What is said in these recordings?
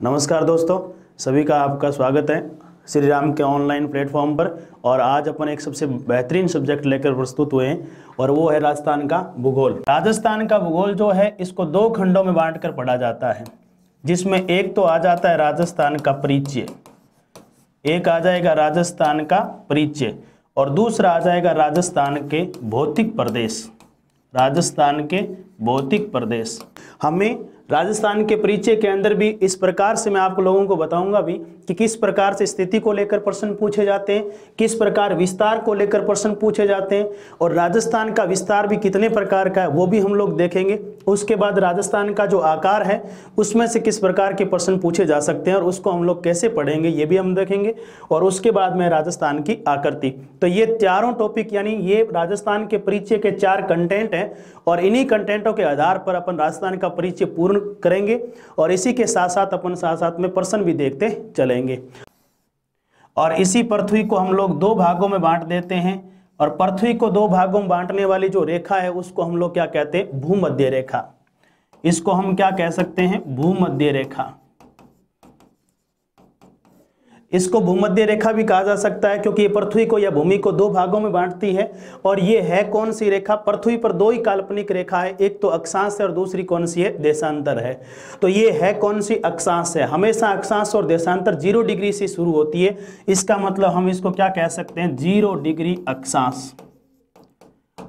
नमस्कार दोस्तों, सभी का आपका स्वागत है श्री राम के ऑनलाइन प्लेटफॉर्म पर। और आज अपन एक सबसे बेहतरीन सब्जेक्ट लेकर प्रस्तुत हुए हैं, और वो है राजस्थान का भूगोल। राजस्थान का भूगोल जो है, इसको दो खंडों में बांटकर पढ़ा जाता है। जिसमें एक तो आ जाता है राजस्थान का परिचय, एक आ जाएगा राजस्थान का परिचय, और दूसरा आ जाएगा राजस्थान के भौतिक प्रदेश। राजस्थान के भौतिक प्रदेश। हमें राजस्थान के परिचय के अंदर भी इस प्रकार से मैं आप लोगों को बताऊँगा भी कि किस प्रकार से स्थिति को लेकर प्रश्न पूछे जाते हैं, किस प्रकार विस्तार को लेकर प्रश्न पूछे जाते हैं और राजस्थान का विस्तार भी कितने प्रकार का है, वो भी हम लोग देखेंगे। उसके बाद राजस्थान का जो आकार है, उसमें से किस प्रकार के प्रश्न पूछे जा सकते हैं और उसको हम लोग कैसे पढ़ेंगे, ये भी हम देखेंगे। और उसके बाद में राजस्थान की आकृति। तो ये चारों टॉपिक यानी ये राजस्थान के परिचय के चार कंटेंट हैं और इन्हीं कंटेंटों के आधार पर अपन राजस्थान का परिचय पूर्ण करेंगे और इसी के साथ साथ अपन साथ साथ में प्रश्न भी देखते चलेंगे। और इसी पृथ्वी को हम लोग दो भागों में बांट देते हैं और पृथ्वी को दो भागों में बांटने वाली जो रेखा है, उसको हम लोग क्या कहते हैं? भूमध्य रेखा। इसको हम क्या कह सकते हैं? भूमध्य रेखा। इसको भूमध्य रेखा भी कहा जा सकता है, क्योंकि ये पृथ्वी को या भूमि को दो भागों में बांटती है, और ये है कौन सी रेखा? पृथ्वी पर दो ही काल्पनिक रेखा है, एक तो अक्षांश है और दूसरी कौन सी है? देशांतर है। तो ये है कौन सी अक्षांश है? हमेशा अक्षांश और देशांतर ज़ीरो डिग्री से शुरू होती है। इसका मतलब हम इसको क्या कह सकते हैं? ज़ीरो डिग्री अक्षांश।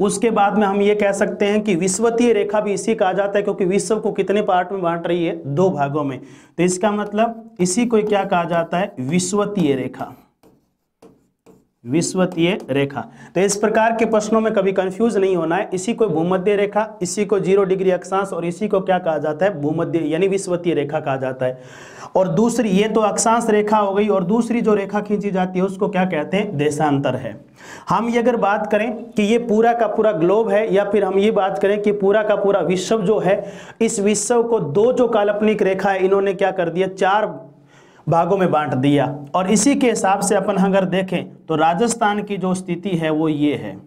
उसके बाद में हम ये कह सकते हैं कि विश्वतीय रेखा भी इसी कहा जाता है, क्योंकि विश्व को कितने पार्ट में बांट रही है? दो भागों में। तो इसका मतलब इसी को क्या कहा जाता है? विश्वतीय रेखा। विश्वतीय रेखा। तो इस प्रकार के प्रश्नों में कभी कंफ्यूज नहीं होना है। इसी को भूमध्य रेखा, इसी को ज़ीरो डिग्री अक्षांश और इसी को क्या कहा जाता है? भूमध्य, यानी विश्वतीय रेखा कहा जाता है। और दूसरी, ये तो अक्षांश रेखा हो गई और दूसरी जो रेखा खींची जाती है, उसको क्या कहते हैं? देशांतर है। हम ये अगर बात करें कि ये पूरा का पूरा ग्लोब है, या फिर हम ये बात करें कि पूरा का पूरा विश्व जो है, इस विश्व को दो जो काल्पनिक रेखा है, इन्होंने क्या कर दिया? चार भागों में बांट दिया। और इसी के हिसाब से अपन अगर देखें तो राजस्थान की जो स्थिति है, वो ये है।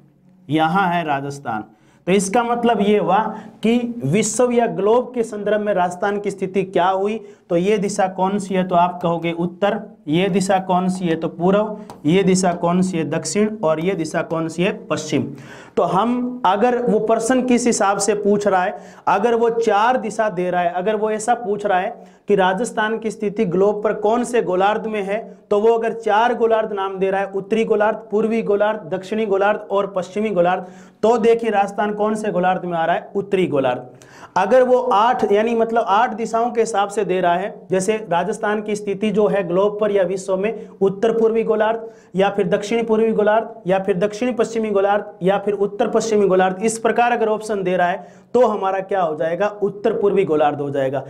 यहाँ है राजस्थान। तो इसका मतलब ये हुआ कि विश्व या ग्लोब के संदर्भ में राजस्थान की स्थिति क्या हुई? तो ये दिशा कौन सी है? तो आप कहोगे उत्तर। ये दिशा कौन सी है? तो पूर्व ये दिशा कौन सी है? दक्षिण। और ये दिशा कौन सी है? पश्चिम। तो हम अगर वो पर्सन किस हिसाब से पूछ रहा है, अगर वो चार दिशा दे रहा है, अगर वो ऐसा पूछ रहा है कि राजस्थान की स्थिति ग्लोब पर कौन से गोलार्ध में है तो वो अगर चार गोलार्ध नाम दे रहा है, उत्तरी गोलार्ध, पूर्वी गोलार्ध, दक्षिणी गोलार्ध और पश्चिमी गोलार्ध तो देखिए राजस्थान कौन से गोलार्ध में आ रहा है, उत्तरी गोलार्ध। अगर वो आठ, यानी मतलब आठ दिशाओं के हिसाब से दे रहा है, जैसे राजस्थान की स्थिति जो है ग्लोब पर या विश्व में, उत्तर पूर्वी गोलार्ध, या फिर दक्षिणी पूर्वी गोलार्ध, या फिर दक्षिणी पश्चिमी गोलार्ध, या फिर उत्तर पश्चिमी गोलार्ध। इस प्रकार अगर ऑप्शन दे रहा है तो हमारा क्या हो जाएगा? उत्तर पूर्वी गोलार्ध हो जाएगा।